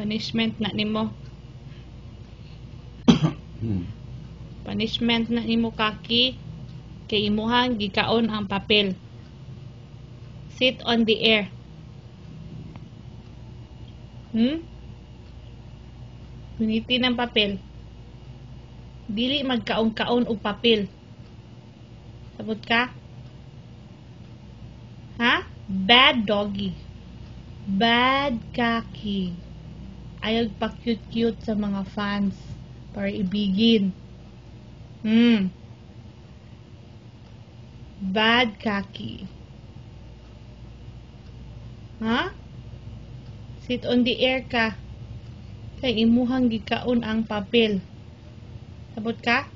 Punishment na nimo. Punishment na nimo kaki kay imuhang gikaon ang papel. Sit on the air. Hmm? Guniti ng papel. Dili magkaon-kaon og papel. Sabot ka? Ha? Bad doggy. Bad kaki. Ayaw pa cute-cute sa mga fans para ibigin. Hmm. Bad kaki. Ha? Sit on the air ka. Kay imuhang gikaon ang papel. Sabot ka?